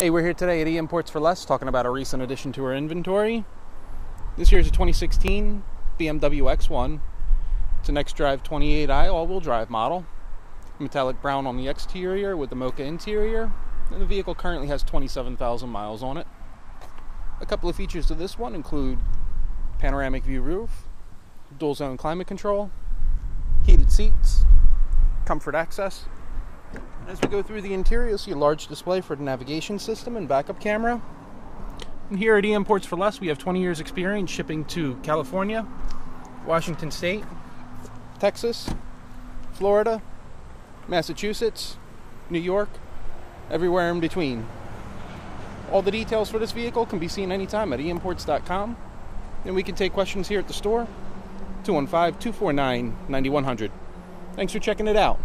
Hey, we're here today at E Imports for Less talking about a recent addition to our inventory. This year is a 2016 BMW X1. It's an xDrive 28i all-wheel drive model. Metallic brown on the exterior with the mocha interior. And the vehicle currently has 27,000 miles on it. A couple of features to this one include panoramic view roof, dual zone climate control, heated seats, comfort access, as we go through the interior, you'll see a large display for the navigation system and backup camera. And here at E Imports for Less, we have 20 years experience shipping to California, Washington State, Texas, Florida, Massachusetts, New York, everywhere in between. All the details for this vehicle can be seen anytime at eimports.com. And we can take questions here at the store 215 249 9100. Thanks for checking it out.